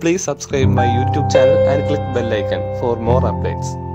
Please subscribe my YouTube channel and click bell icon for more updates.